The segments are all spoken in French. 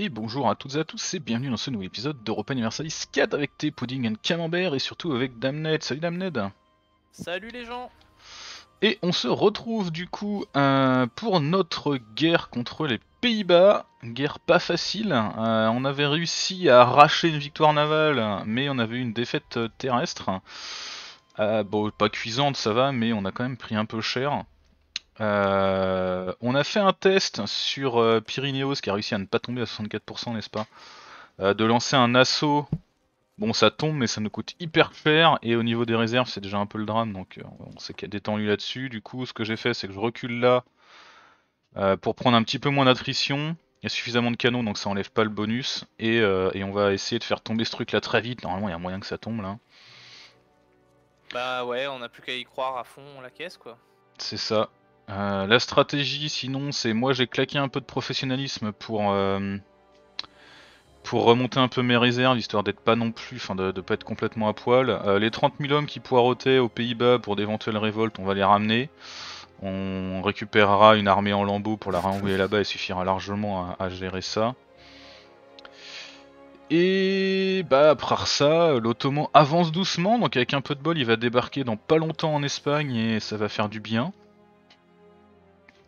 Et bonjour à toutes et à tous et bienvenue dans ce nouvel épisode d'Europa Universalis 4 avec tes pudding and camembert et surtout avec Damned. Salut Damned Salut les gens Et on se retrouve du coup euh, pour notre guerre contre les Pays-Bas. Guerre pas facile. Euh, on avait réussi à arracher une victoire navale mais on avait eu une défaite terrestre. Euh, bon, pas cuisante ça va mais on a quand même pris un peu cher. Euh, on a fait un test sur euh, qui a réussi à ne pas tomber à 64%, n'est-ce pas? Euh, De lancer un assaut. Bon, ça tombe, mais ça nous coûte hyper cher. Et au niveau des réserves, c'est déjà un peu le drame. Donc, euh, on sait qu'il y a des temps là-dessus. Du coup, ce que j'ai fait, c'est que je recule là pour prendre un petit peu moins d'attrition. Il y a suffisamment de canons, donc ça enlève pas le bonus. Et, et on va essayer de faire tomber ce truc là très vite. Normalement, il y a moyen que ça tombe là. Bah ouais, on a plus qu'à y croire à fond la caisse quoi. C'est ça. Euh, la stratégie, sinon, c'est moi j'ai claqué un peu de professionnalisme pour euh, pour remonter un peu mes réserves, histoire d'être pas non plus, enfin de, de pas être complètement à poil. Euh, les 30 000 hommes qui poireautaient aux Pays-Bas pour d'éventuelles révoltes, on va les ramener. On récupérera une armée en lambeaux pour la renvoyer là-bas, et suffira largement à, à gérer ça. Et bah après ça, l'Ottoman avance doucement, donc avec un peu de bol, il va débarquer dans pas longtemps en Espagne et ça va faire du bien.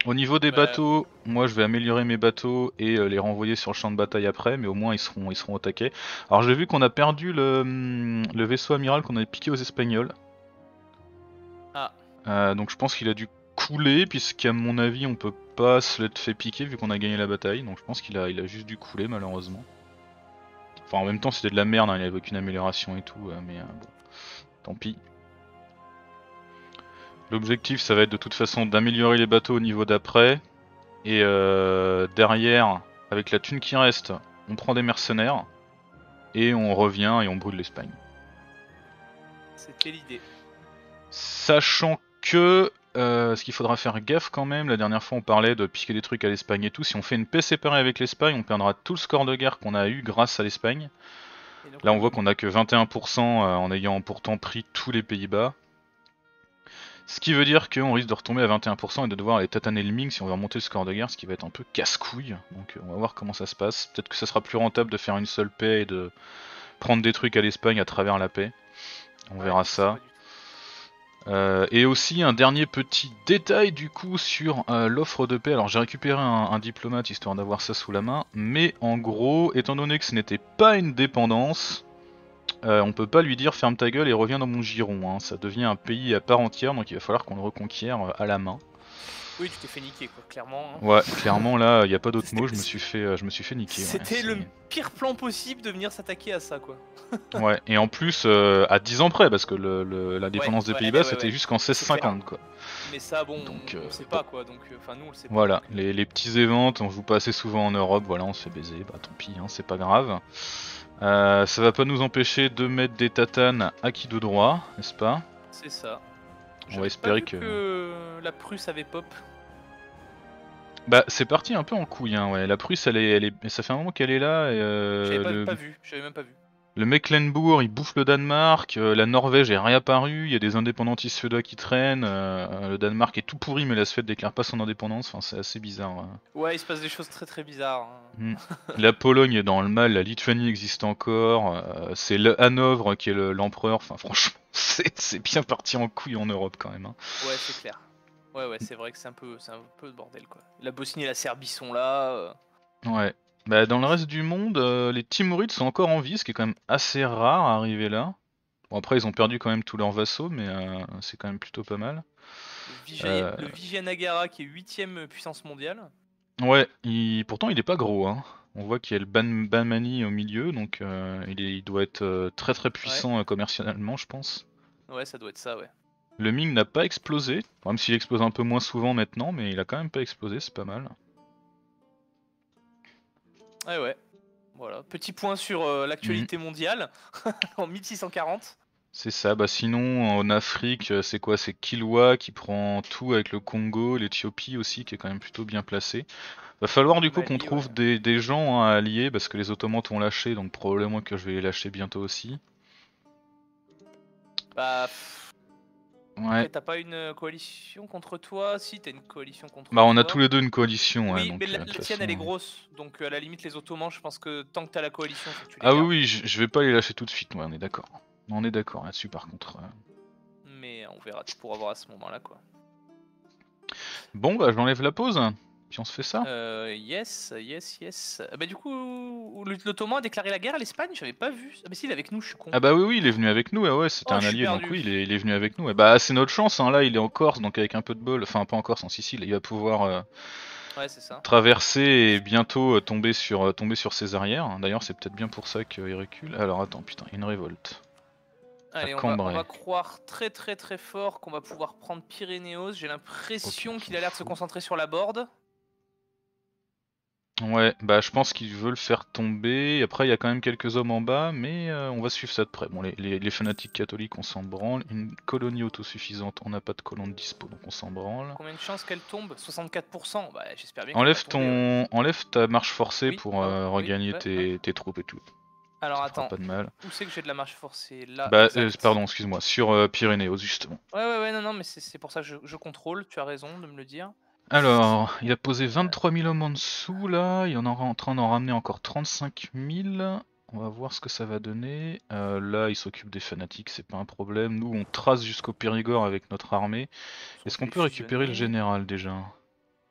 Au niveau des Ouais. bateaux, moi je vais améliorer mes bateaux et euh, les renvoyer sur le champ de bataille après, mais au moins ils seront, ils seront au taquet. Alors j'ai vu qu'on a perdu le, hum, le vaisseau amiral qu'on avait piqué aux Espagnols. Ah. Euh, donc je pense qu'il a dû couler, puisqu'à mon avis on peut pas se l'être fait piquer vu qu'on a gagné la bataille, donc je pense qu'il a, il a juste dû couler malheureusement. Enfin en même temps c'était de la merde, hein, il avait aucune amélioration et tout, euh, mais bon, tant pis. L'objectif ça va être de toute façon d'améliorer les bateaux au niveau d'après, et euh, derrière, avec la thune qui reste, on prend des mercenaires, et on revient et on brûle l'Espagne. C'était l'idée. Sachant que euh, ce qu'il faudra faire gaffe quand même, la dernière fois on parlait de piquer des trucs à l'Espagne et tout, si on fait une paix séparée avec l'Espagne, on perdra tout le score de guerre qu'on a eu grâce à l'Espagne. Là on voit qu'on a que 21% euh, en ayant pourtant pris tous les Pays-Bas. Ce qui veut dire qu'on risque de retomber à 21% et de devoir aller tataner le Ming si on veut remonter le score de guerre, ce qui va être un peu casse-couille. Donc euh, on va voir comment ça se passe. Peut-être que ça sera plus rentable de faire une seule paix et de prendre des trucs à l'Espagne à travers la paix. On ouais, verra ça. Euh, et aussi un dernier petit détail du coup sur euh, l'offre de paix. Alors j'ai récupéré un, un diplomate histoire d'avoir ça sous la main, mais en gros, étant donné que ce n'était pas une dépendance, euh, on peut pas lui dire ferme ta gueule et reviens dans mon giron. hein. Ça devient un pays à part entière, donc il va falloir qu'on le reconquiert euh, à la main. Oui, tu t'es fait niquer quoi, clairement. hein. Ouais, clairement là, il n'y a pas d'autre mot. Je me suis fait, euh, je me suis fait niquer. ouais, C'était le pire plan possible de venir s'attaquer à ça quoi. Ouais, et en plus euh, à 10 ans près, parce que le, le- la dépendance des ouais, Pays-Bas c'était jusqu'en C'est 1650 quoi. Mais ça bon, Donc, on, on sait pas quoi, donc enfin nous on le sait pas. Voilà, les, les petits évents, on joue pas assez souvent en Europe, voilà, on se fait baiser, bah tant pis, hein, c'est pas grave. Euh, ça va pas nous empêcher de mettre des tatanes à qui de droit, n'est-ce pas C'est ça. On va espérer vu que... la Prusse avait pop. Bah c'est parti un peu en couille, hein, ouais. La Prusse, elle est, elle est... ça fait un moment qu'elle est là, et euh, J'avais pas vu, j'avais même pas vu. Le Mecklenburg, il bouffe le Danemark, euh, la Norvège est réapparue, il y a des indépendantistes suédois qui traînent, euh, le Danemark est tout pourri, mais la Suède déclare pas son indépendance, enfin c'est assez bizarre. ouais. Ouais, il se passe des choses très très bizarres. hein. La Pologne est dans le mal, la Lituanie existe encore, euh, c'est le Hanovre qui est le- l'empereur, enfin franchement, c'est bien parti en couille en Europe quand même. hein. Ouais, c'est clair. Ouais, ouais, c'est vrai que c'est un peu, un peu le bordel quoi. La Bosnie et la Serbie sont là. Ouais. Bah, dans le reste du monde, euh, les Timurides sont encore en vie, ce qui est quand même assez rare à arriver là. Bon après ils ont perdu quand même tous leurs vassaux, mais euh, c'est quand même plutôt pas mal. Le, Vijay- Euh. le Vijayanagara qui est 8ème puissance mondiale. Ouais, il... pourtant il est pas gros, hein. On voit qu'il y a le Ban Banmani au milieu, donc euh, il, est- il doit être très très puissant commercialement, je pense. Ouais, ça doit être ça, ouais. Le Ming n'a pas explosé, même s'il explose un peu moins souvent maintenant, mais il a quand même pas explosé, c'est pas mal. Ouais, ouais. Voilà. Petit point sur euh, l'actualité Mhm. mondiale en 1640. C'est ça, bah sinon en Afrique, euh, c'est quoi? C'est Kilwa qui prend tout avec le Congo, l'Éthiopie aussi qui est quand même plutôt bien placé. Va falloir du coup qu'on trouve ouais. des, des gens hein, à allier parce que les Ottomans t'ont lâché, donc probablement que je vais les lâcher bientôt aussi. Bah, pff, Ouais. T'as pas une euh, coalition contre toi? Si, t'as une coalition contre Bah, on a tous les deux une coalition, ouais. Oui, donc, mais la, euh, la tienne elle est grosse, donc euh, à la limite les Ottomans, je pense que tant que t'as la coalition, faut que tu les Ah oui, gardes. oui, je je vais pas les lâcher tout de suite, ouais, on est d'accord. On est d'accord là-dessus par contre. Mais on verra, tu pourras voir à ce moment-là quoi. Bon, bah, j'enlève la pause, puis on se fait ça. Euh, yes, yes, yes. Ah bah du coup, l'Ottoman a déclaré la guerre à l'Espagne, j'avais pas vu. Ah bah si, il est avec nous, je suis con. Ah bah oui, oui, il est venu avec nous, ouais, ouais, c'était Oh, un allié, donc oui, il est, il est venu avec nous. Et bah, c'est notre chance, hein, là, il est en Corse, donc avec un peu de bol, enfin, pas en Corse, en Sicile, il va pouvoir euh, Ouais, ça. traverser et bientôt euh, tomber, sur, euh, tomber sur ses arrières. D'ailleurs, c'est peut-être bien pour ça qu'il recule. Alors, attends, putain, une révolte. Allez, on va, on va croire très très très fort qu'on va pouvoir prendre Pyrénéos. J'ai l'impression qu'il a l'air de se concentrer sur la board. Ouais, bah, je pense qu'ils veulent faire tomber. Après, il y a quand même quelques hommes en bas, mais euh, on va suivre ça de près. Bon, les, les- les fanatiques catholiques, on s'en branle. Une colonie autosuffisante, on n'a pas de colonne dispo, donc on s'en branle. Combien de chances qu'elle tombe? 64%. Bah j'espère bien. Enlève va tomber, ouais. ton, enlève ta marche forcée Oui, pour pardon, euh, oui, regagner ouais, tes, tes troupes et tout. Alors Ça attends, pas de mal. où c'est que j'ai de la marche forcée? Là. bah, euh, pardon, excuse-moi, sur euh, Pyrénéos justement. Ouais, ouais, ouais, non, non, mais c'est c'est pour ça que je, je contrôle. Tu as raison de me le dire. Alors, il a posé 23 000 hommes en dessous là, il en est en train d'en ramener encore 35 000. On va voir ce que ça va donner. Euh, là, il s'occupe des fanatiques, c'est pas un problème. Nous, on trace jusqu'au Périgord avec notre armée. Est-ce qu'on peut récupérer le général déjà?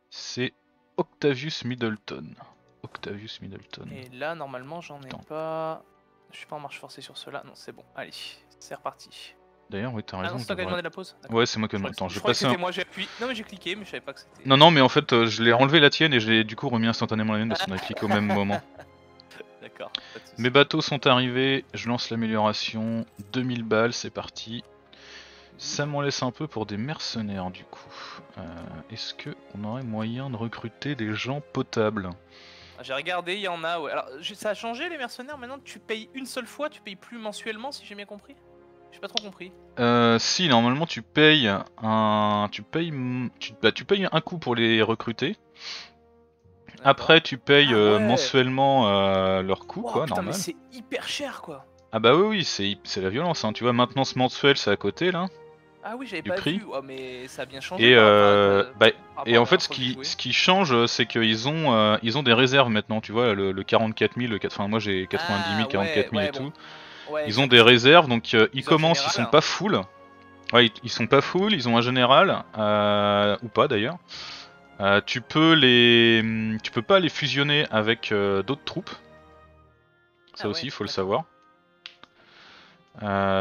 C'est Octavius Middleton. Octavius Middleton. Et là, normalement, j'en ai pas. Je suis pas en marche forcée sur cela. Non, c'est bon. Allez, c'est reparti. D'ailleurs, oui, t'as Ah raison. non, c'est toi qui as demandé la pause. Ouais, c'est moi qui ai demandé. Attends, je un... moi, j'ai appuyé. Non, mais j'ai cliqué, mais je savais pas que c'était. Non, non, mais en fait, euh, je l'ai enlevé la tienne et j'ai du coup remis instantanément la mienne parce qu'on a cliqué au même moment. D'accord. Mes bateaux sont arrivés, je lance l'amélioration. 2000 balles, c'est parti. Ça m'en laisse un peu pour des mercenaires du coup. Euh, Est-ce que on aurait moyen de recruter des gens potables? Ah, J'ai regardé, il y en a. Ouais. Alors, ça a changé les mercenaires. Maintenant, tu payes une seule fois, tu payes plus mensuellement, si j'ai bien compris? J'ai pas trop compris. euh, Si, normalement tu payes un, tu payes, tu, bah, tu payes un coup pour les recruter. Après, tu payes Ah euh, mensuellement euh, leur coût, Wow, quoi, putain, normal. mais c'est hyper cher, quoi. Ah bah oui, oui, c'est c'est la violence. Hein. Tu vois, maintenance mensuelle, c'est à côté là. Ah oui, j'avais pas prix. vu. Oh, mais ça a bien changé. Et, euh, bah, et en fait, ce qui, joué. ce qui change, c'est qu'ils ont, euh, ils ont des réserves maintenant. Tu vois, le, le 44 000, le 80, moi j'ai 90 000, Ah, 44 000 ouais, et tout. Ouais, Ils ont des réserves, donc euh, ils commencent, ils sont hein. pas full. Ouais, ils, ils sont pas full, ils ont un général, euh, ou pas d'ailleurs. Euh, tu peux les, hum, tu peux pas les fusionner avec d'autres troupes. Ça Ah aussi, ouais, il faut le savoir.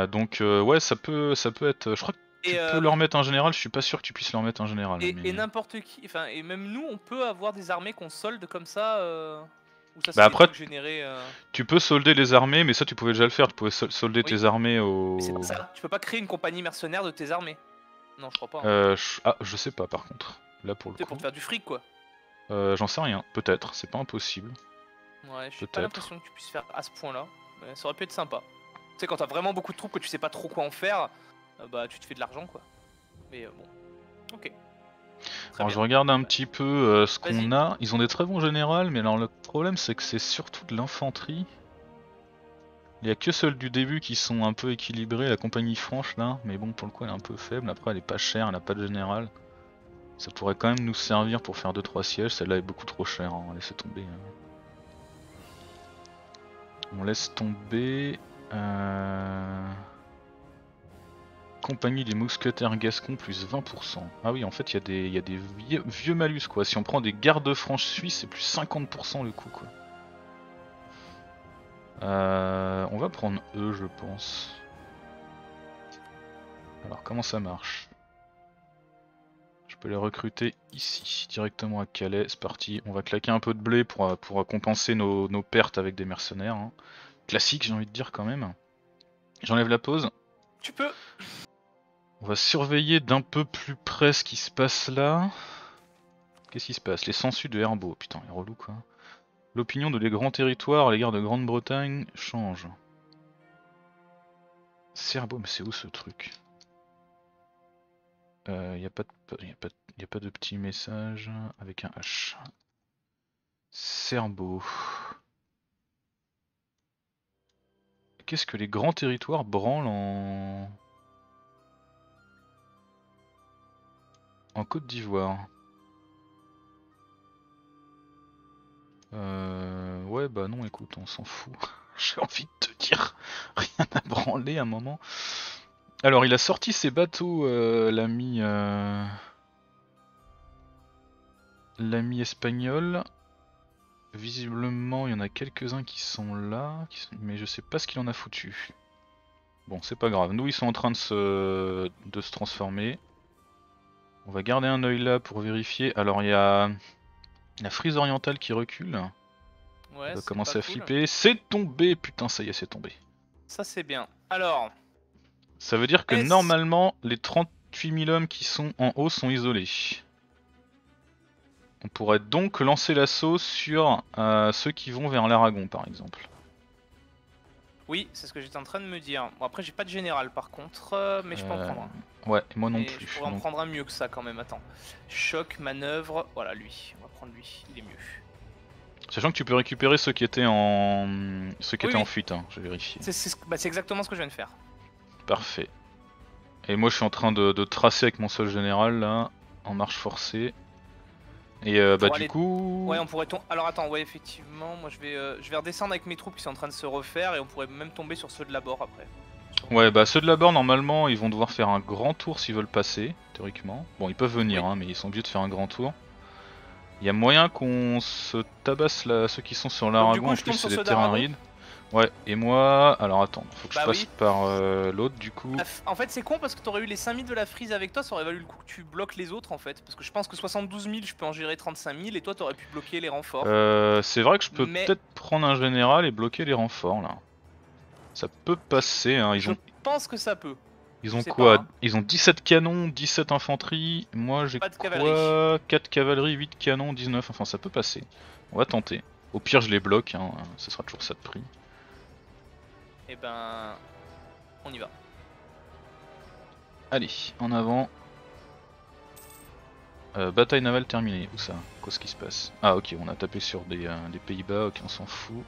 Donc ouais, ça peut, ça peut être. Je crois que tu Et, peux leur mettre un général. Je suis pas sûr que tu puisses leur mettre un général. Et, mais- et n'importe qui, enfin, et même nous, on peut avoir des armées qu'on solde comme ça, ou ça Bah après-. Euh... Tu peux solder les armées, mais ça tu pouvais déjà le faire. Tu pouvais sol- solder Oui. tes armées au. Mais c'est pas ça. Tu peux pas créer une compagnie mercenaire de tes armées. Non, je crois pas. hein. Euh, je- Ah, je sais pas par contre. Là pour le C'est coup. pour faire du fric, quoi. Euh, J'en sais rien. Peut-être. C'est pas impossible. Ouais, j'ai pas l'impression que tu puisses faire à ce point-là. Ça aurait pu être sympa. Tu sais, quand t'as vraiment beaucoup de troupes que tu sais pas trop quoi en faire, euh, bah tu te fais de l'argent, quoi. Mais euh, bon. Ok. Très Alors bien. je regarde un petit peu euh, ce qu'on a. Ils ont des très bons généraux, mais alors le problème c'est que c'est surtout de l'infanterie. Il y a que ceux du début qui sont un peu équilibrés, la compagnie franche là, mais bon pour le coup elle est un peu faible, après elle est pas chère, elle a pas de général. Ça pourrait quand même nous servir pour faire 2-3 sièges, celle-là est beaucoup trop chère, hein, laissez tomber. hein. On laisse tomber. Euh... Compagnie des mousquetaires gascons plus 20%. Ah oui, en fait, il y a des, y a des vieux, malus quoi. Si on prend des gardes franches suisses, c'est plus 50% le coup quoi. Euh, on va prendre eux, je pense. Alors, comment ça marche? Je peux les recruter ici, directement à Calais. C'est parti. On va claquer un peu de blé pour, pour compenser nos, nos pertes avec des mercenaires. hein. Classique, j'ai envie de dire quand même. J'enlève la pause. Tu peux. On va surveiller d'un peu plus près ce qui se passe là. Qu'est-ce qui se passe? Les sangsues de Herbeau. Putain, il est relou quoi. L'opinion de les grands territoires à l'égard de Grande-Bretagne change. Serbo, mais c'est où ce truc? Euh, y a pas de, y a a petit message avec un H. Serbo. Qu'est-ce que les grands territoires branlent en... en Côte d'Ivoire. Euh, ouais, bah non, écoute, on s'en fout. J'ai envie de te dire, rien à branler un moment. Alors, il a sorti ses bateaux, euh, l'ami. Euh... L'ami espagnol. Visiblement, il y en a quelques-uns qui sont là, mais je sais pas ce qu'il en a foutu. Bon, c'est pas grave. Nous, ils sont en train de se transformer. On va garder un œil là pour vérifier. Alors, il y a la frise orientale qui recule. Ouais, On va commencer à cool. flipper. C'est tombé Putain, ça y est, c'est tombé. Ça c'est bien. Alors, Ça veut dire que normalement, les 38 000 hommes qui sont en haut sont isolés. On pourrait donc lancer l'assaut sur euh, ceux qui vont vers l'Aragon, par exemple. Oui, c'est ce que j'étais en train de me dire. Bon, après, j'ai pas de général par contre, euh, mais je peux en Euh, prendre un. Ouais, moi non Et plus. Je pourrais en prendre un mieux que ça quand même. Attends. Choc, manœuvre. Voilà, lui. On va prendre lui. Il est mieux. Sachant que tu peux récupérer ceux qui étaient en ceux qui Oui, étaient en fuite, hein, j'ai vérifié. C'est c'est ce- bah, c'est exactement ce que je viens de faire. Parfait. Et moi je suis en train de, de tracer avec mon sol général là, en marche forcée. Et euh, bah du aller- coup... Ouais, on pourrait tomber. Alors attends, ouais, effectivement, moi je vais, euh, je vais redescendre avec mes troupes qui sont en train de se refaire et on pourrait même tomber sur ceux de la bord après. Ouais, bah ceux de là-bas, normalement, ils vont devoir faire un grand tour s'ils veulent passer, théoriquement. Bon, ils peuvent venir, Oui. hein, mais ils sont obligés de faire un grand tour. Il y a moyen qu'on se tabasse là, ceux qui sont sur l'Aragon, en plus c'est des terrains rides. Ouais, et moi, alors attends, faut que je Bah passe oui. par euh, l'autre du coup. Ah, En fait, c'est con parce que t'aurais eu les 5000 de la frise avec toi, ça aurait valu le coup que tu bloques les autres en fait. Parce que je pense que 72 000, je peux en gérer 35 000 et toi t'aurais pu bloquer les renforts. Euh, c'est vrai que je peux Mais- peut-être prendre un général et bloquer les renforts là. Ça peut passer, hein. ils je ont, pense que ça peut. ils ont quoi? pas, hein. Ils ont 17 canons, 17 infanterie, moi j'ai quoi? cavalerie. 4 cavalerie, 8 canons, 19, enfin ça peut passer. On va tenter. Au pire je les bloque, hein. ce sera toujours ça de prix. Et ben. On y va. Allez, en avant. Euh, bataille navale terminée, où ça? Qu'est-ce qui se passe? Ah ok, on a tapé sur des, euh, des Pays-Bas, ok on s'en fout.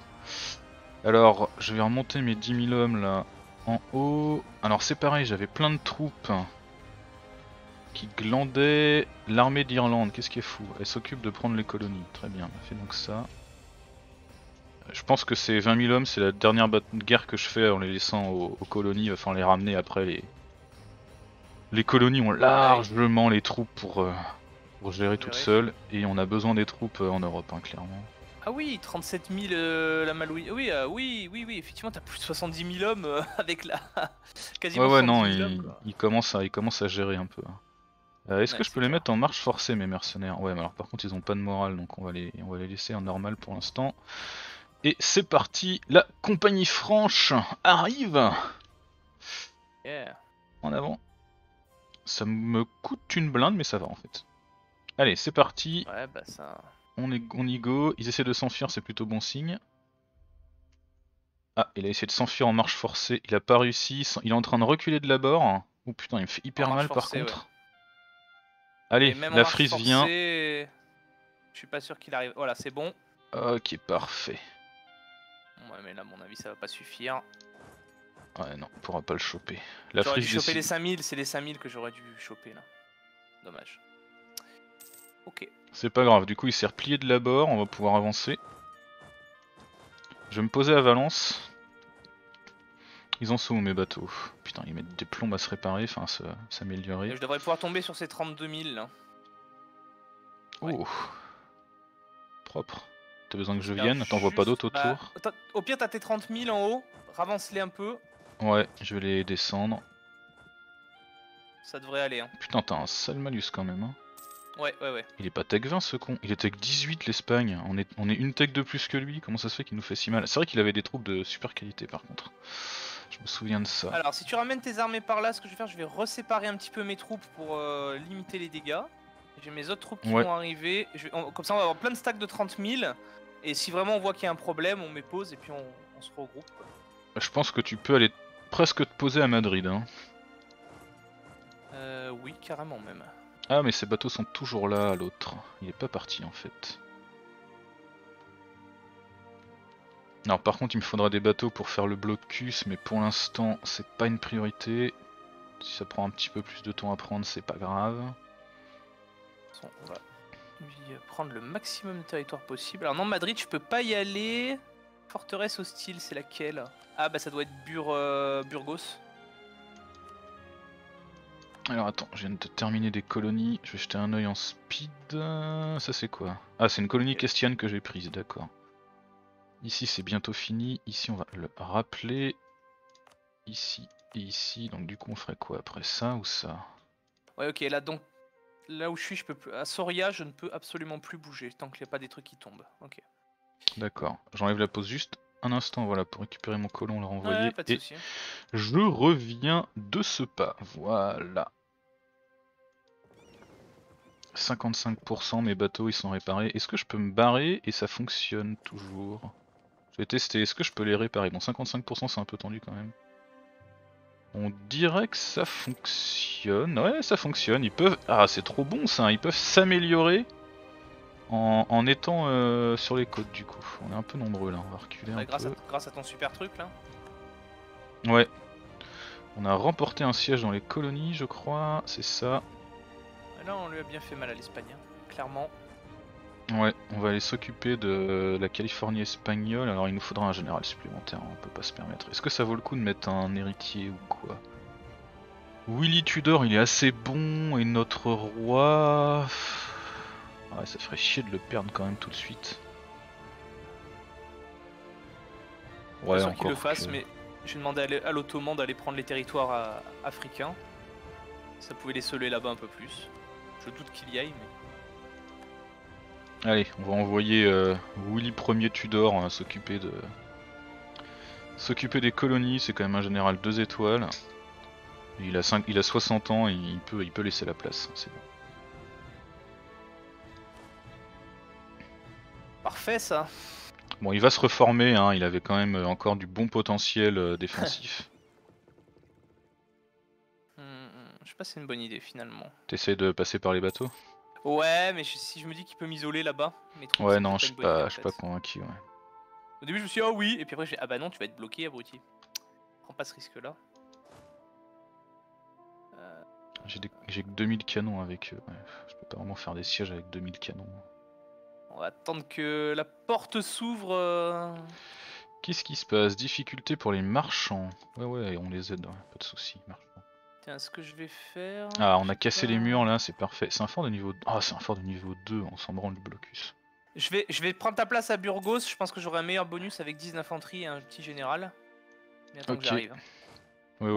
Alors, je vais remonter mes 10 000 hommes là en haut. Alors c'est pareil, j'avais plein de troupes qui glandaient l'armée d'Irlande. Qu'est-ce qui est fou? Elle s'occupe de prendre les colonies. Très bien, on a fait donc ça. Je pense que ces 20 000 hommes, c'est la dernière guerre que je fais en les laissant aux, aux colonies. Falloir les ramener après. Les, les colonies ont largement les troupes pour, euh, pour gérer toutes seules. Et on a besoin des troupes euh, en Europe, hein, clairement. Ah oui, 37 000 euh, la Malouine. Oui, euh, oui, oui, oui, effectivement, t'as plus de 70 000 hommes euh, avec la. quasiment Ouais, ouais, non, 70 000 il, commence à, il commence à gérer un peu. hein. Est-ce Ouais, que je peux les mettre en marche forcée, mes mercenaires? Ouais, mais alors par contre, ils ont pas de morale, donc on va les, on va les laisser en normal pour l'instant. Et c'est parti, la compagnie franche arrive Yeah. en avant. Ça me coûte une blinde, mais ça va en fait. Allez, c'est parti, Ouais, bah ça. on, est, on y go. Ils essaient de s'enfuir, c'est plutôt bon signe. Ah, il a essayé de s'enfuir en marche forcée, il a pas réussi, il est en train de reculer de la bord. Oh putain, il me fait hyper mal par contre. Allez, la frise forcée, vient. Je suis pas sûr qu'il arrive. Voilà, c'est bon. Ok, parfait. Ouais, mais là, à mon avis, ça va pas suffire. Ouais, non, on pourra pas le choper. La J'aurais dû choper les décide- 5000, c'est les 5000 que j'aurais dû choper là. Dommage. Ok. C'est pas grave, du coup il s'est replié de la bord, on va pouvoir avancer. Je vais me poser à Valence. Ils en sont où mes bateaux? Putain, ils mettent des plombes à se réparer, enfin s'améliorer. Je devrais pouvoir tomber sur ces 32 000 là. ouais. Oh Propre. T'as besoin que je vienne T'en vois pas d'autres bah, autour attends, au pire, t'as tes 30 000 en haut, ravance-les un peu, Ouais, je vais les descendre. ça devrait aller. Hein. Putain, t'as un sale malus quand même. Hein. Ouais, ouais, ouais. Il est pas tech 20 ce con, il est tech 18 l'Espagne. On est, on est une tech de plus que lui, comment ça se fait qu'il nous fait si mal? C'est vrai qu'il avait des troupes de super qualité par contre. Je me souviens de ça. Alors, si tu ramènes tes armées par là, ce que je vais faire, je vais reséparer un petit peu mes troupes pour euh, limiter les dégâts. J'ai mes autres troupes qui Ouais. vont arriver. Je vais- on- comme ça, on va avoir plein de stacks de 30 000. Et si vraiment on voit qu'il y a un problème, on met pause et puis on, on se regroupe. quoi. Je pense que tu peux aller presque te poser à Madrid. Hein. Euh, oui, carrément même. Ah mais ces bateaux sont toujours là, l'autre. Il est pas parti en fait. Non, par contre il me faudra des bateaux pour faire le blocus, mais pour l'instant c'est pas une priorité. Si ça prend un petit peu plus de temps à prendre, c'est pas grave. façon, on va lui prendre le maximum de territoire possible. Alors non, Madrid, je peux pas y aller. Forteresse hostile, c'est laquelle? Ah bah ça doit être Bur euh, Burgos. Alors attends, je viens de terminer des colonies, je vais jeter un œil en speed. Ça c'est quoi? Ah c'est une colonie castiane que j'ai prise, d'accord. Ici c'est bientôt fini, ici on va le rappeler. Ici et ici, donc du coup on ferait quoi après ça ou ça? Ouais, ok, là donc là où je suis, je peux plus. À Soria, je ne peux absolument plus bouger tant qu'il n'y a pas des trucs qui tombent. Ok. D'accord, j'enlève la pause juste un instant voilà pour récupérer mon colon, le renvoyer. Ouais, pas de et je reviens de ce pas, voilà. 55% mes bateaux ils sont réparés. Est-ce que je peux me barrer et ça fonctionne toujours? Je vais tester, est-ce que je peux les réparer? Bon 55% c'est un peu tendu quand même. On dirait que ça fonctionne. Ouais ça fonctionne. Ils peuvent. Ah c'est trop bon ça, ils peuvent s'améliorer en, en étant euh, sur les côtes du coup. On est un peu nombreux là, on va reculer Ouais, un grâce, peu. à, grâce à ton super truc là. Ouais. On a remporté un siège dans les colonies je crois, c'est ça. Là, on lui a bien fait mal à l'Espagne, hein, clairement. Ouais, on va aller s'occuper de la Californie espagnole. Alors il nous faudra un général supplémentaire, on peut pas se permettre. Est-ce que ça vaut le coup de mettre un héritier ou quoi? Willy Tudor il est assez bon et notre roi... Ouais ça ferait chier de le perdre quand même tout de suite. Ouais sûr qu'il encore le fasse, que- mais j'ai demandé à l'Ottoman d'aller prendre les territoires euh, africains. Ça pouvait les sceller là-bas un peu plus. Je doute qu'il y aille, mais. Allez, on va envoyer euh, Willy Ier Tudor hein, s'occuper de s'occuper des colonies. C'est quand même un général 2 étoiles. Il a 5, il a 60 ans et il peut, il peut laisser la place. C'est bon. Parfait ça Bon, il va se reformer. Hein, il avait quand même encore du bon potentiel euh, défensif. Hmm, Je sais pas si c'est une bonne idée finalement. T'essaies de passer par les bateaux? Ouais, mais je- si je me dis qu'il peut m'isoler là-bas. Ouais, non, je suis pas, je suis pas convaincu. Ouais. Au début, je me suis dit, ah oui, et puis après, j'ai ah bah non, tu vas être bloqué, abruti. Prends pas ce risque-là. Euh, J'ai que 2000 canons avec eux. ouais. Je peux pas vraiment faire des sièges avec 2000 canons. on va attendre que la porte s'ouvre. euh, Qu'est-ce qui se passe? Difficulté pour les marchands. Ouais, ouais, on les aide, ouais, pas de soucis. marchands. Tiens, ce que je vais faire. Ah, on a cassé les murs là, c'est parfait. C'est un fort de niveau. Ah, c'est un fort de niveau 2, on s'en branle du blocus. Je vais, je vais prendre ta place à Burgos. Je pense que j'aurai un meilleur bonus avec 10 d'infanterie et un petit général. Mais attends Ok. que j'arrive.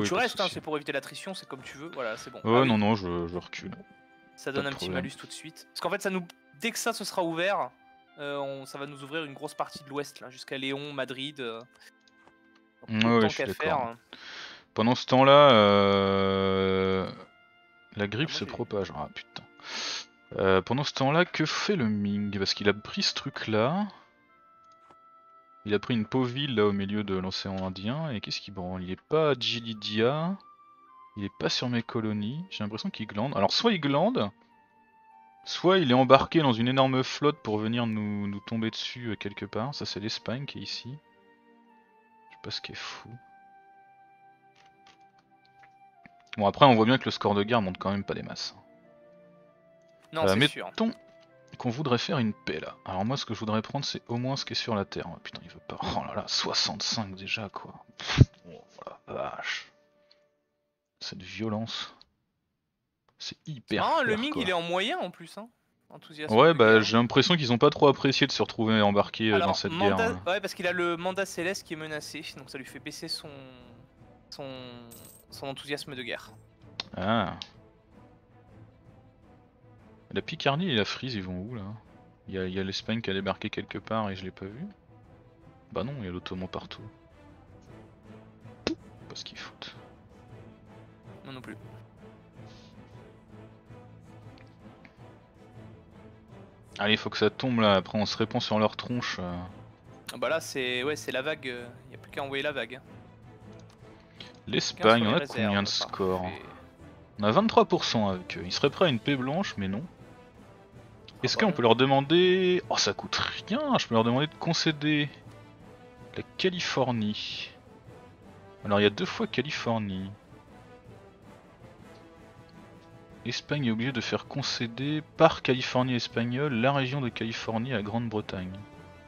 Tu restes, hein, c'est pour éviter l'attrition, c'est comme tu veux. Voilà, c'est bon. Ouais, Ah oui, non, non, je, je recule. Ça donne un petit malus tout de suite. Parce qu'en fait, ça nous, dès que ça se sera ouvert, euh, on- ça va nous ouvrir une grosse partie de l'ouest, là, jusqu'à Léon, Madrid. euh. Donc, Ouais, ouais, je suis faire. Pendant ce temps-là, euh... la grippe se propage. Ah putain. Euh, pendant ce temps-là, que fait le Ming? Parce qu'il a pris ce truc-là. Il a pris une pauvre ville là au milieu de l'océan Indien. Et qu'est-ce qu'il branle? Il est pas à Djilidia. Il est pas sur mes colonies. J'ai l'impression qu'il glande. Alors soit il glande, soit il est embarqué dans une énorme flotte pour venir nous, nous tomber dessus euh, quelque part. Ça c'est l'Espagne qui est ici. Je sais pas ce qui est fou. Bon après on voit bien que le score de guerre monte quand même pas des masses. Non, c'est mais- sûr. Mettons qu'on voudrait faire une paix là. Alors moi ce que je voudrais prendre c'est au moins ce qui est sur la terre. Oh, putain il veut pas. Oh là là, 65 déjà quoi. Oh la vache. Cette violence. C'est hyper. Ah, le Ming, il est en moyen en plus. Hein. Enthousiasme. Ouais bah j'ai l'impression qu'ils ont pas trop apprécié de se retrouver embarqués euh, Alors, dans cette mandat- guerre. Ouais, parce qu'il a le mandat céleste qui est menacé, donc ça lui fait baisser son, son, son enthousiasme de guerre. Ah. La Picardie et la Frise ils vont où là? Il y a, l'Espagne qui a débarqué quelque part et je l'ai pas vu? Bah non, il y a l'Ottoman partout. Pas ce qu'ils foutent. Moi non plus. Allez, faut que ça tombe là, après on se répand sur leur tronche. euh. Ah Bah là, c'est ouais, c'est la vague. Il a plus qu'à envoyer la vague. hein. L'Espagne, on a combien de réserves, score parfait. On a 23% avec eux. Ils seraient prêts à une paix blanche, mais non. Est-ce bah qu'on peut leur demander... Oh, ça coûte rien Je peux leur demander de concéder la Californie. Alors, il y a deux fois Californie. Espagne est obligée de faire concéder par Californie espagnole la région de Californie à Grande-Bretagne.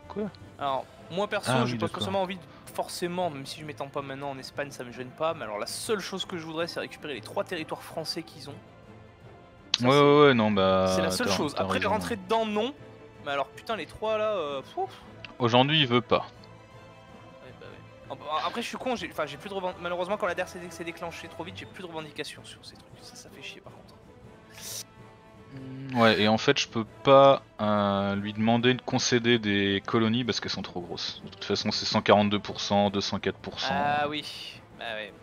Quoi? Alors, moi perso, Ah j'ai oui, pas d'accord. forcément envie, de- forcément, même si je m'étends pas maintenant en Espagne, ça me gêne pas. Mais alors, la seule chose que je voudrais, c'est récupérer les trois territoires français qu'ils ont. Ça, Ouais, ouais, ouais, non, bah. C'est la seule chose. Après, raison. rentrer dedans, non. Mais alors, putain, les trois là, euh. Aujourd'hui, il veut pas. Ouais, bah ouais. Ah, bah, Après, je suis con, j'ai enfin, j'ai plus de revendications. Malheureusement, quand la DRC s'est déclenchée trop vite, j'ai plus de revendications sur ces trucs. Ça, ça fait chier par contre. Ouais, et en fait, je peux pas euh, lui demander de concéder des colonies parce qu'elles sont trop grosses. De toute façon, c'est 142%, 204%. Ah oui, bah ouais.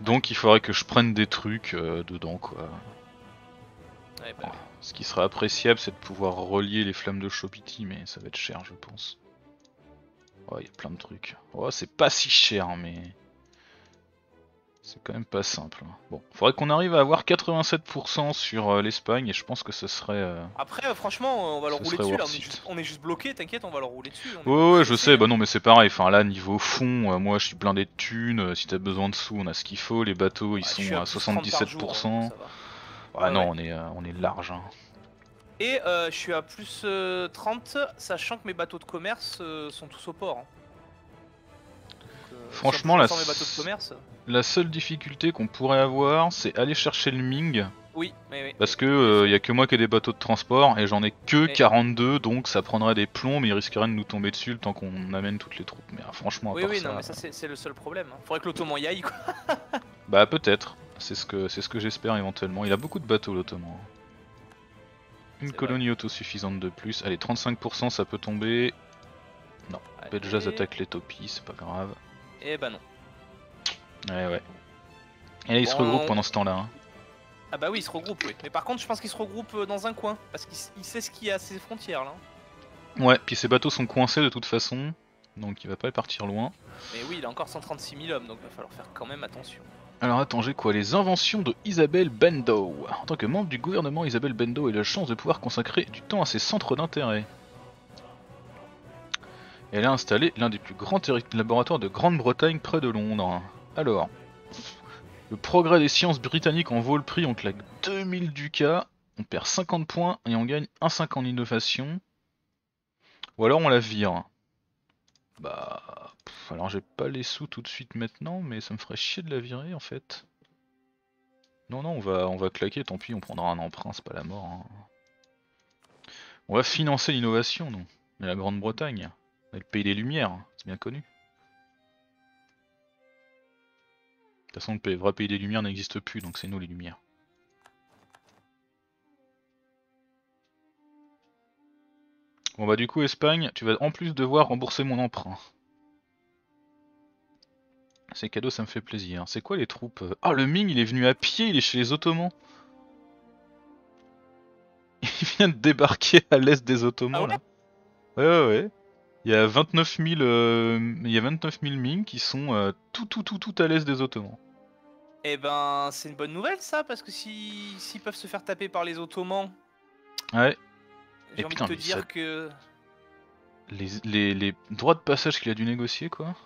Donc, il faudrait que je prenne des trucs euh, dedans, quoi. Ouais, bah ouais. Ce qui serait appréciable, c'est de pouvoir relier les flammes de Chopiti, mais ça va être cher, je pense. Ouais, il y a plein de trucs. Oh, c'est pas si cher, mais. C'est quand même pas simple. hein. Bon, faudrait qu'on arrive à avoir 87% sur euh, l'Espagne, et je pense que ce serait. euh, Après, euh, franchement, on va leur rouler dessus. Là, on, est juste, on est juste bloqué, t'inquiète, on va leur rouler dessus. Ouais, ouais, je sais, bah non, mais c'est pareil. Enfin, là, niveau fond, euh, moi je suis blindé de thunes. si t'as besoin de sous, on a ce qu'il faut. Les bateaux, ils je sont à plus 30 par jour, 77%. hein. Ah Ouais, non, ouais. on est, on est large. hein. Et euh, je suis à plus euh, 30, sachant que mes bateaux de commerce sont tous au port. hein. Euh, Franchement, la seule difficulté qu'on pourrait avoir, c'est aller chercher le Ming. Oui, mais oui. Parce que euh, y a que moi qui ai des bateaux de transport et j'en ai que Mais- 42 donc ça prendrait des plombs mais ils risqueraient de nous tomber dessus le temps qu'on amène toutes les troupes. Mais ah, franchement, à Oui, part oui, ça, non, mais ça c'est le seul problème. hein. Faudrait que l'Ottoman y aille quoi. bah peut-être. C'est ce que c'est ce que j'espère éventuellement. Il a beaucoup de bateaux l'Ottoman. Une C'est colonie autosuffisante de plus. Allez, 35% ça peut tomber. Bedjaz attaque les topies, c'est pas grave. Et bah non. Ouais ouais. Et là, ils se regroupent pendant ce temps-là. hein. Ah bah oui, ils se regroupent, oui. Mais par contre, je pense qu'ils se regroupent euh, dans un coin. Parce qu'il sait ce qu'il y a à ses frontières là. Ouais, puis ces bateaux sont coincés de toute façon. Donc il va pas partir loin. Mais oui, il a encore 136 000 hommes, donc il va falloir faire quand même attention. Alors attends, j'ai quoi? Les inventions de Isabelle Bendo. En tant que membre du gouvernement, Isabelle Bendo a eu la chance de pouvoir consacrer du temps à ses centres d'intérêt. Elle a installé l'un des plus grands laboratoires de Grande-Bretagne près de Londres. Alors, le progrès des sciences britanniques en vaut le prix, on claque 2000 ducats, on perd 50 points et on gagne un 5 en innovation. Ou alors on la vire. Bah... alors j'ai pas les sous tout de suite maintenant, mais ça me ferait chier de la virer en fait. Non, non, on va, on va claquer, tant pis, on prendra un emprunt, c'est pas la mort. hein. On va financer l'innovation, nous. Mais la Grande-Bretagne, le pays des Lumières, c'est bien connu. De toute façon, le vrai pays des Lumières n'existe plus, donc c'est nous les Lumières. Bon bah du coup Espagne, tu vas en plus devoir rembourser mon emprunt. C'est cadeau, ça me fait plaisir. C'est quoi les troupes? Ah le Ming il est venu à pied, il est chez les Ottomans. Il vient de débarquer à l'est des Ottomans Ah là. Ouais ouais ouais. Il y a 29 000, euh, il y a 29 000 Ming qui sont euh, tout tout tout tout à l'est des Ottomans. Eh ben, c'est une bonne nouvelle ça, parce que si s'ils peuvent se faire taper par les Ottomans, Ouais. j'ai Et envie putain, de te dire ça- que. Les, les, les droits de passage qu'il a dû négocier quoi.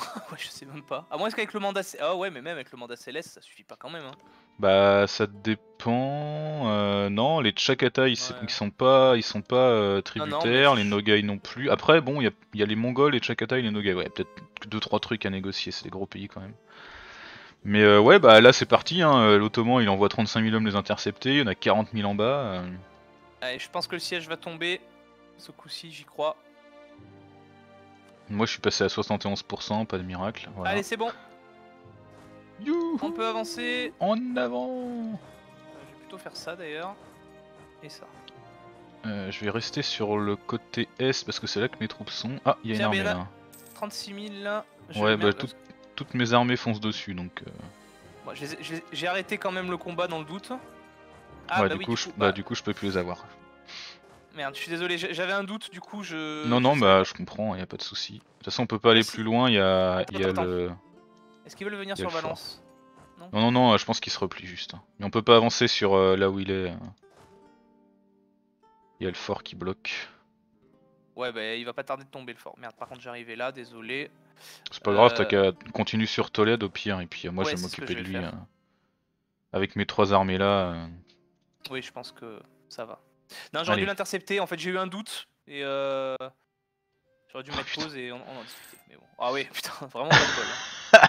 ouais, je sais même pas. À moins qu'avec le mandat. Ah ouais, mais même avec le mandat céleste, ça suffit pas quand même. Hein. Bah ça dépend. euh, non, les Chagatai ils, s- Ouais. ils sont pas ils sont pas euh, Non, non, tributaires, mais- les Nogai non plus. Après bon, il y a, il y a les Mongols, les Chagatai et les Nogai. Ouais, peut-être que deux trois trucs à négocier, c'est des gros pays quand même. Mais euh, ouais, bah là c'est parti. Hein. euh, L'Ottoman il envoie 35 000 hommes les intercepter, il y en a 40 000 en bas. euh. Allez, je pense que le siège va tomber. Ce coup-ci, j'y crois. Moi je suis passé à 71%, pas de miracle. Voilà. Allez, c'est bon. Youhou On peut avancer. En avant Euh, Je vais plutôt faire ça d'ailleurs. Et ça. Euh, Je vais rester sur le côté est parce que c'est là que mes troupes sont. Ah, il y a une armée là- là. 36 000 là. Je Ouais, bah tout- toutes mes armées foncent dessus donc. euh, Bon, J'ai arrêté quand même le combat dans le doute. Ah, ouais, bah du, oui, coup, bah, bah, du coup, je peux plus les avoir. Merde, je suis désolé, j'avais un doute, du coup je. non, non, bah je comprends, y a pas de souci. De toute façon, on peut pas aller plus loin. Il y a, y a le. Est-ce qu'ils veulent venir sur. Valence? Non, non, non, je pense qu'il se replie juste. hein. Mais on peut pas avancer sur euh, là où il est. Il y a le fort qui bloque. Ouais, bah il va pas tarder de tomber le fort. Merde, par contre j'arrivais là, désolé. C'est pas grave, t'as Euh. qu'à continuer sur Tolède au pire, et puis euh, moi Ouais, je vais m'occuper de lui. euh. Avec mes trois armées là. Oui, je pense que ça va. Non, j'aurais dû l'intercepter. En fait, j'ai eu un doute et euh... j'aurais dû Oh, mettre pause et on, on en discuter. Mais bon. Ah oui, putain, vraiment pas de bol. hein.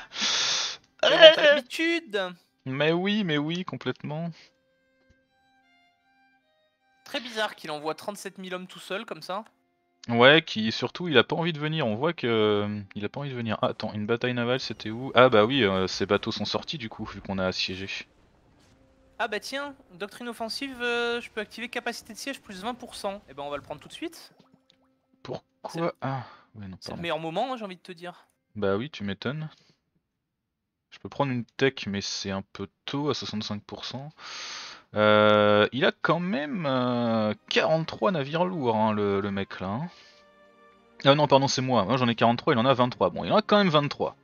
Mais bon, t'as l'habitude. Mais oui, mais oui, complètement. Très bizarre qu'il envoie 37 000 hommes tout seul comme ça. Ouais, qui surtout il a pas envie de venir. On voit que euh, il a pas envie de venir. Ah, attends, une bataille navale, c'était où? Ah bah oui, euh, ces bateaux sont sortis du coup, vu qu'on a assiégé. Ah bah tiens, doctrine offensive, euh, je peux activer capacité de siège plus 20%. Et ben on va le prendre tout de suite. Pourquoi Ah, ouais non, C'est le meilleur moment, hein, j'ai envie de te dire. Bah oui, tu m'étonnes. Je peux prendre une tech, mais c'est un peu tôt à 65%. Euh, il a quand même euh, 43 navires lourds, hein, le, le mec là. hein. Ah non, pardon, c'est moi. Moi j'en ai 43, il en a 23. Bon, il en a quand même 23.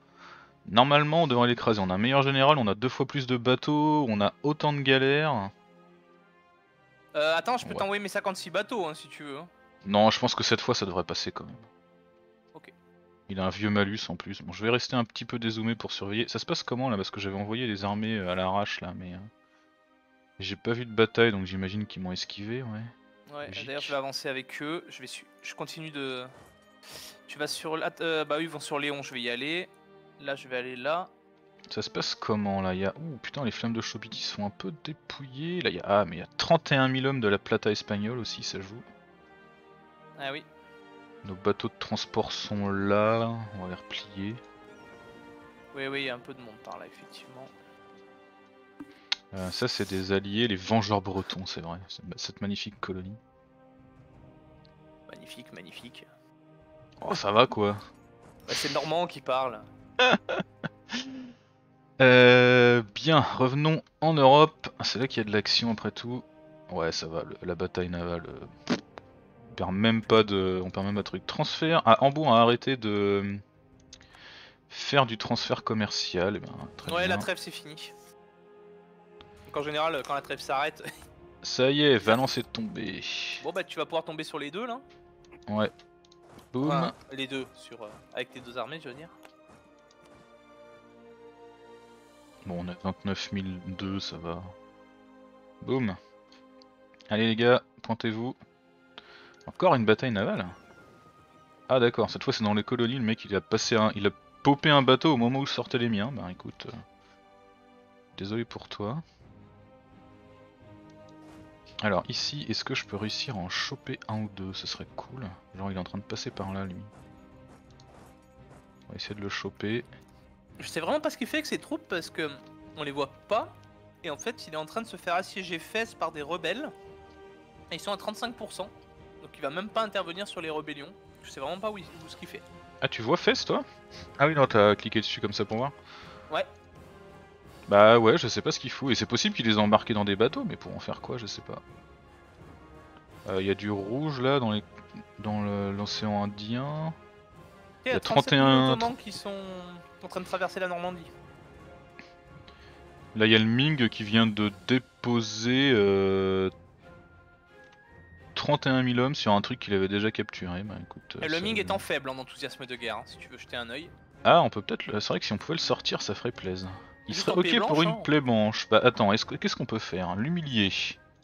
Normalement, on devrait l'écraser. On a un meilleur général, on a deux fois plus de bateaux, on a autant de galères. Euh, attends, je peux Ouais. t'envoyer mes 56 bateaux hein, si tu veux. hein. Non, je pense que cette fois ça devrait passer quand même. Ok. Il a un vieux malus en plus. Bon, je vais rester un petit peu dézoomé pour surveiller. Ça se passe comment là? Parce que j'avais envoyé des armées euh, à l'arrache là, mais. euh, J'ai pas vu de bataille donc j'imagine qu'ils m'ont esquivé, ouais. Ouais, d'ailleurs je vais avancer avec eux. Je vais su- je continue de. Tu vas sur la... euh, bah eux, ils vont sur Léon, je vais y aller. Là je vais aller là. Ça se passe comment là? Il y a. Ouh putain, les flammes de Chobiti sont un peu dépouillées. Là, il y a. Ah, mais il y a 31 000 hommes de la Plata espagnole aussi, ça joue. Ah oui. Nos bateaux de transport sont là. On va les replier. Oui, oui, il y a un peu de monde par là, effectivement. Euh, ça, c'est des alliés, les Vengeurs Bretons, c'est vrai. Cette magnifique colonie. Magnifique, magnifique. Oh, ça va quoi. Bah, c'est Normand qui parle. Euh, bien, revenons en Europe. C'est là qu'il y a de l'action après tout. Ouais, ça va, le- la bataille navale. euh, on perd même pas de, on perd même pas de truc. Transfert. Ah, Hambourg a arrêté de faire du transfert commercial. Eh ben, très ouais, bien. la trêve c'est fini. Donc en général, quand la trêve s'arrête, Ça y est, Valence est tombé. bon bah tu vas pouvoir tomber sur les deux là. Ouais. Boum. Enfin, les deux, sur, euh, avec tes deux armées, je veux dire. Bon, on a 29 002, ça va. Boum. Allez les gars, pointez-vous. Encore une bataille navale Ah d'accord, cette fois c'est dans les colonies, le mec il a passé un... il a popé un bateau au moment où sortaient les miens. Bah écoute, euh, désolé pour toi. Alors ici, est-ce que je peux réussir à en choper un ou deux? Ce serait cool. Genre il est en train de passer par là lui. On va essayer de le choper. Je sais vraiment pas ce qu'il fait avec ses troupes parce que on les voit pas. Et en fait, il est en train de se faire assiéger Fès par des rebelles. Et ils sont à 35%. Donc il va même pas intervenir sur les rébellions. Je sais vraiment pas où, il- où ce qu'il fait. Ah, tu vois Fest, toi? Ah oui, non, t'as cliqué dessus comme ça pour voir Ouais. Bah ouais, je sais pas ce qu'il fout. Et c'est possible qu'il les a embarqués dans des bateaux, mais pour en faire quoi, je sais pas. Il y a du rouge là dans les dans le- l'océan Indien. Il y a 31 37 000 Ottomans qui sont en train de traverser la Normandie. Là, il y a le Ming qui vient de déposer euh, 31 000 hommes sur un truc qu'il avait déjà capturé. Bah écoute. Et euh, le Ming étant faible en enthousiasme de guerre, hein, si tu veux jeter un œil. Ah, on peut peut-être. le- C'est vrai que si on pouvait le sortir, ça ferait plaisir. Il Juste serait ok pour une hein. plaie blanche. Bah attends, est-ce que- qu'est-ce qu'on peut faire? L'humilier.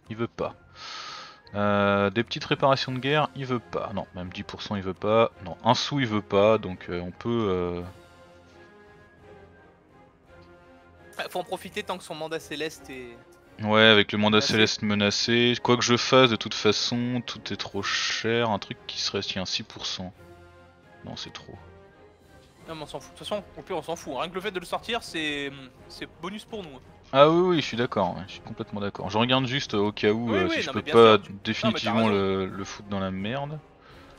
Il veut pas. Euh, des petites réparations de guerre, il veut pas. Non, même 10% il veut pas. Non, un sou il veut pas, donc euh, on peut. Faut en profiter tant que son mandat céleste est. Ouais, avec le mandat Menacé. céleste menacé. Quoi que je fasse, de toute façon, tout est trop cher. Un truc qui serait tiens 6%. Non, c'est trop. Non, mais on s'en fout. De toute façon, au pire, on s'en fout. Rien que le fait de le sortir, c'est bonus pour nous. Ah oui, oui, je suis d'accord, je suis complètement d'accord. Je regarde juste au cas où Oui, euh, oui, si je peux pas sûr, définitivement le foutre dans la merde.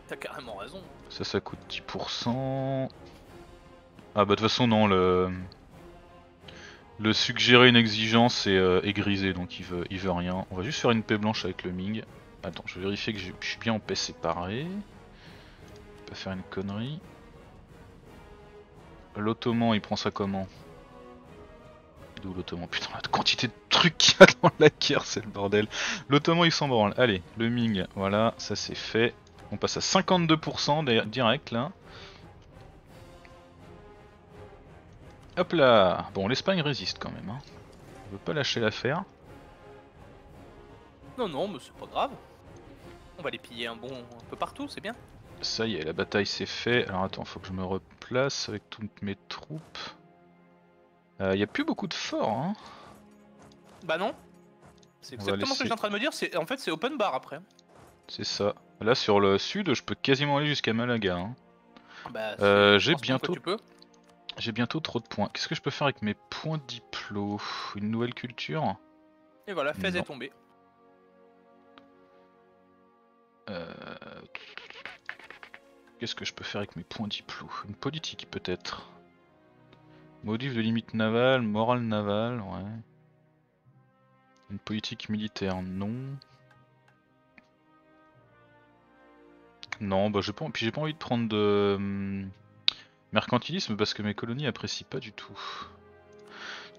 T'as carrément raison. Ça, ça coûte 10%. Ah bah de toute façon non, le... Le suggérer une exigence est, euh, grisé, donc il veut, rien. On va juste faire une paix blanche avec le Ming. Attends, je vais vérifier que je suis bien en paix séparée. Pas faire une connerie. L'Ottoman, il prend ça comment? D'où l'Ottoman? Putain, la quantité de trucs qu'il y a dans la guerre, c'est le bordel. L'Ottoman, il s'en branle. Allez, le Ming, voilà, ça c'est fait. On passe à 52% di- direct là. Hop là Bon, l'Espagne résiste quand même. Hein. On veut pas lâcher l'affaire. Non, non, mais c'est pas grave. On va les piller un bon un peu partout, c'est bien. Ça y est, la bataille c'est fait. Alors attends, faut que je me replace avec toutes mes troupes. Il y a plus beaucoup de forts, hein. Bah non. C'est exactement ce que j'étais en train de me dire. C'est en fait c'est open bar après. C'est ça. Là sur le sud, je peux quasiment aller jusqu'à Malaga. hein. Bah, Euh, j'ai bientôt-. J'ai bientôt trop de points. Qu'est-ce que je peux faire avec mes points diplo? Une nouvelle culture? Et voilà, Fez est tombé. Euh, Qu'est-ce que je peux faire avec mes points diplo? Une politique peut-être. Modif de limite navale, morale navale, ouais. Une politique militaire, non. Non, bah j'ai pas, puis j'ai pas envie de prendre de hum, mercantilisme parce que mes colonies apprécient pas du tout.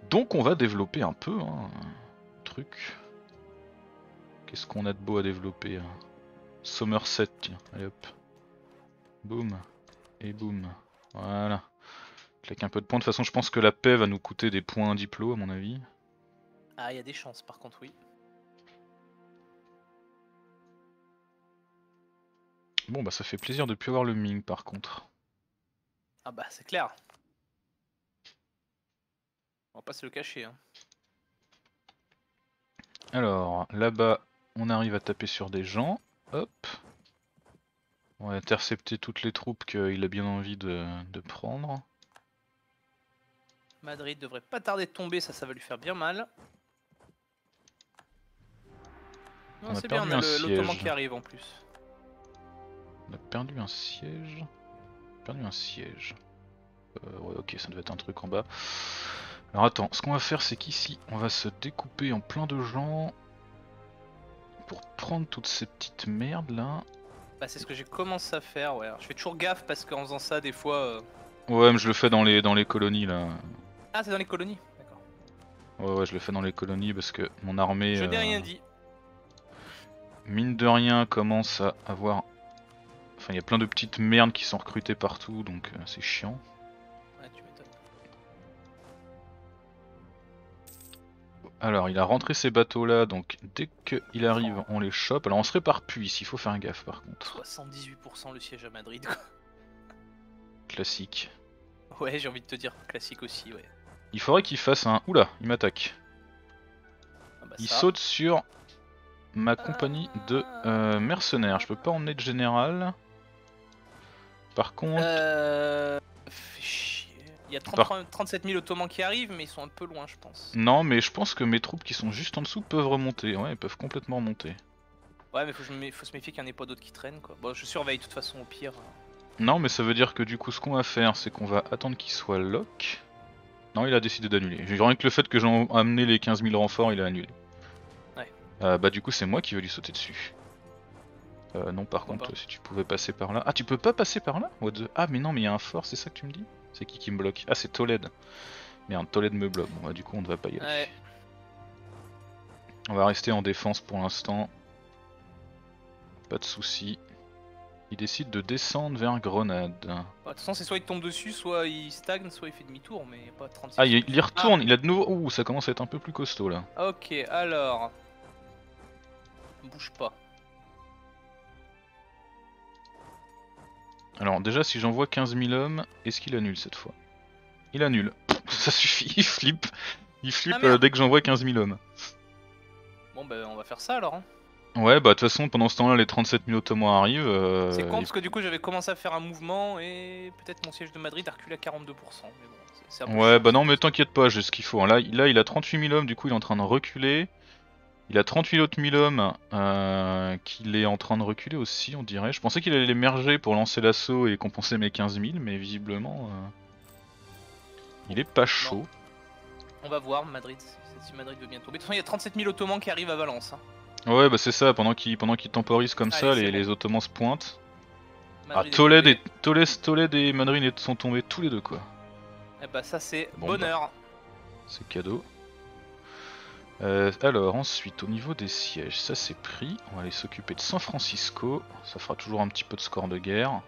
Donc on va développer un peu, hein, un truc. Qu'est-ce qu'on a de beau à développer hein? Somerset, tiens, allez hop. Boum. Et boum. Voilà. Claque un peu de points. De toute façon, je pense que la paix va nous coûter des points diplo, à mon avis. Ah, il y a des chances par contre, oui. Bon, bah ça fait plaisir de plus avoir le Ming par contre. Ah bah c'est clair. On va pas se le cacher. Hein. Alors, là-bas, on arrive à taper sur des gens. Hop. On va intercepter toutes les troupes qu'il a bien envie de, de prendre. Madrid devrait pas tarder de tomber, ça, ça va lui faire bien mal. On Non, c'est bien, on a l'Ottoman qui arrive en plus. On a perdu un siège. Perdu un siège. Euh, ouais, ok, ça devait être un truc en bas. Alors attends, ce qu'on va faire, c'est qu'ici, on va se découper en plein de gens pour prendre toutes ces petites merdes là. Bah c'est ce que j'ai commencé à faire, ouais. Alors, je fais toujours gaffe parce qu'en faisant ça, des fois... euh, Ouais, mais je le fais dans les dans les colonies là. Ah, c'est dans les colonies D'accord. Ouais, ouais, je le fais dans les colonies parce que mon armée, Je n'ai euh, rien dit. mine de rien, commence à avoir. Enfin, il y a plein de petites merdes qui sont recrutées partout, donc euh, c'est chiant. Ouais, tu m'étonnes. Alors, il a rentré ces bateaux là, donc dès qu'il arrive, on les chope. Alors, on se répare plus ici, il faut faire gaffe par contre. 78% le siège à Madrid. quoi. Classique. Ouais, j'ai envie de te dire classique aussi, ouais. Il faudrait qu'il fasse un. Oula, il m'attaque. Ah bah Il ça. saute sur ma compagnie de euh, mercenaires. Je peux pas emmener de général. Par contre, Euh... Il y a 33 37 000 ottomans qui arrivent, mais ils sont un peu loin, je pense. non, mais je pense que mes troupes qui sont juste en dessous peuvent remonter. Ouais, elles peuvent complètement remonter. Ouais, mais faut, je se méfier qu'il n'y en ait pas d'autres qui traînent, quoi. Bon, je surveille de toute façon au pire. Non, mais ça veut dire que du coup, ce qu'on va faire, c'est qu'on va attendre qu'il soit lock. Non, il a décidé d'annuler. J'ai rien que le fait que j'ai amené les 15 000 renforts, il a annulé. Ouais. Euh, bah, du coup, c'est moi qui vais lui sauter dessus. Euh, non, par contre, pas si tu pouvais passer par là. Ah, tu peux pas passer par là What the- Ah, mais non, mais il y a un fort, c'est ça que tu me dis? C'est qui qui me bloque? Ah, c'est Toled. Merde, Toled me bloque. Bon, bah, du coup, on ne va pas y aller. Ouais. On va rester en défense pour l'instant. Pas de soucis. Il décide de descendre vers Grenade. Bah, de toute façon, c'est soit il tombe dessus, soit il stagne, soit il fait demi-tour, mais pas 36. Ah, il, il y retourne, il a de nouveau. Ouh, ça commence à être un peu plus costaud là. Ok, alors. Bouge pas. Alors, déjà, si j'envoie 15 000 hommes, est-ce qu'il annule cette fois? Il annule. Ça suffit, il flippe. Il flippe Ah, merde. euh, dès que j'envoie 15 000 hommes. Bon, bah, on va faire ça alors. Hein. Ouais, bah de toute façon, pendant ce temps-là, les 37 000 ottomans arrivent. euh, c'est con parce que du coup, j'avais commencé à faire un mouvement et peut-être mon siège de Madrid a reculé à 42%. Mais bon, Ouais, bah non, mais t'inquiète pas, j'ai ce qu'il faut. hein. Là, là, il a 38 000 hommes, du coup, il est en train de reculer. Il a 38 autres 1000 hommes euh, qu'il est en train de reculer aussi, on dirait. Je pensais qu'il allait les merger pour lancer l'assaut et compenser mes 15 000, mais visiblement, euh, il est pas chaud. On va voir Madrid, si Madrid veut bien tomber. De toute façon, il y a 37 000 ottomans qui arrivent à Valence. hein. Ouais, bah c'est ça, pendant qu'il pendant qu'il temporise comme ça, les, c'est bon. les Ottomans se pointent. Ah, Madrid tombé. et, Toled et Madrid sont tombés tous les deux, quoi. Eh bah, ça, c'est Bon, bonheur. C'est cadeau. Euh, alors ensuite au niveau des sièges, ça c'est pris, on va aller s'occuper de San Francisco, ça fera toujours un petit peu de score de guerre.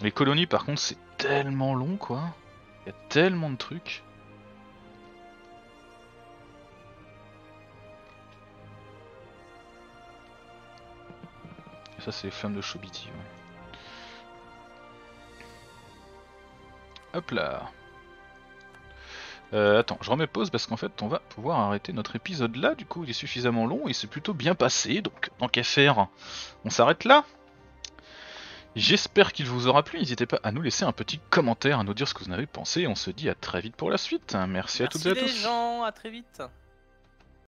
Les colonies par contre c'est tellement long quoi, il y a tellement de trucs. Ça c'est les flammes de Shobiti. Hop là euh, attends, je remets pause parce qu'en fait, on va pouvoir arrêter notre épisode là. Du coup, il est suffisamment long et c'est plutôt bien passé. Donc, tant qu'à faire, on s'arrête là. J'espère qu'il vous aura plu. N'hésitez pas à nous laisser un petit commentaire, à nous dire ce que vous en avez pensé. On se dit à très vite pour la suite. Merci, à toutes et à les tous. gens, à très vite.